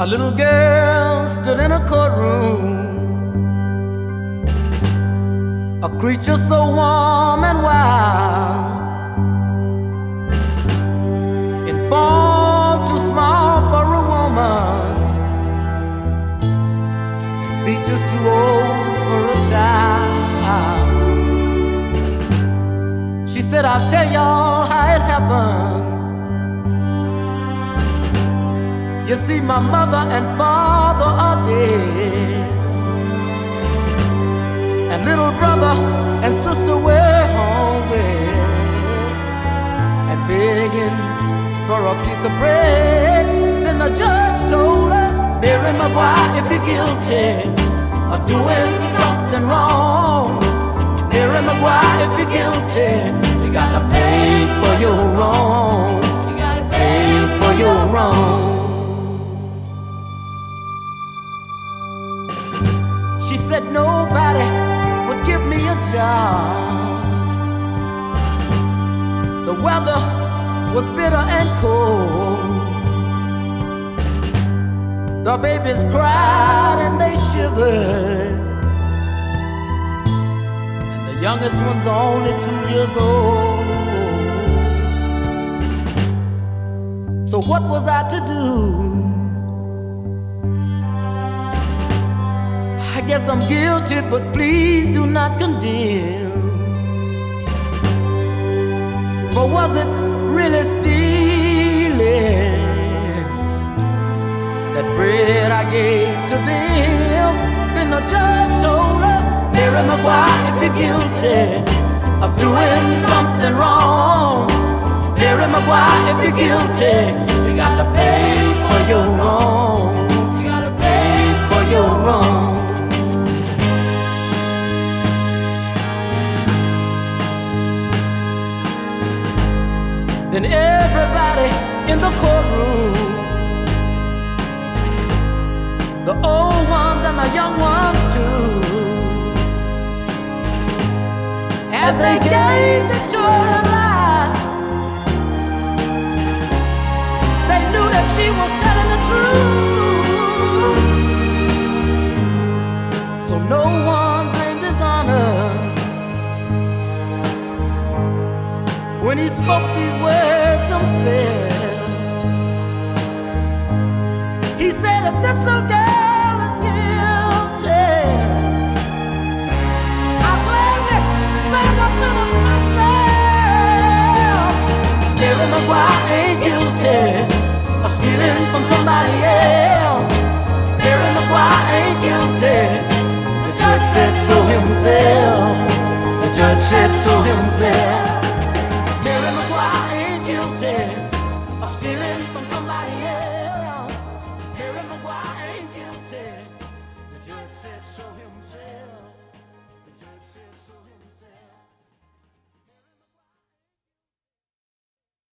A little girl stood in a courtroom. A creature so warm and wild. In form too small for a woman. And features too old for a child. She said, I'll tell y'all how it happened. You see, my mother and father are dead. And little brother and sister were hungry and begging for a piece of bread. Then the judge told her, Mary Maguire, if you're guilty of doing something wrong, Mary Maguire, if you're guilty, you gotta pay for your wrong. You gotta pay for your wrong. Said nobody would give me a job. The weather was bitter and cold. The babies cried and they shivered. And the youngest one's only two years old. So what was I to do? Guess I'm guilty, but please do not condemn. For was it really stealing that bread I gave to them? Then the judge told her, Mary Maguire, if you're guilty of doing something wrong, Mary Maguire, if you're guilty, you got to pay for your wrong. Then everybody in the courtroom, the old ones and the young ones too, as they gazed at Jordan's eyes, they knew that she was telling the truth. When he spoke these words himself. He said, if this little girl is guilty, I'll gladly save my sentence myself. Mary Maguire ain't guilty of stealing from somebody else. Mary Maguire ain't guilty. The judge said so himself. The judge said so himself.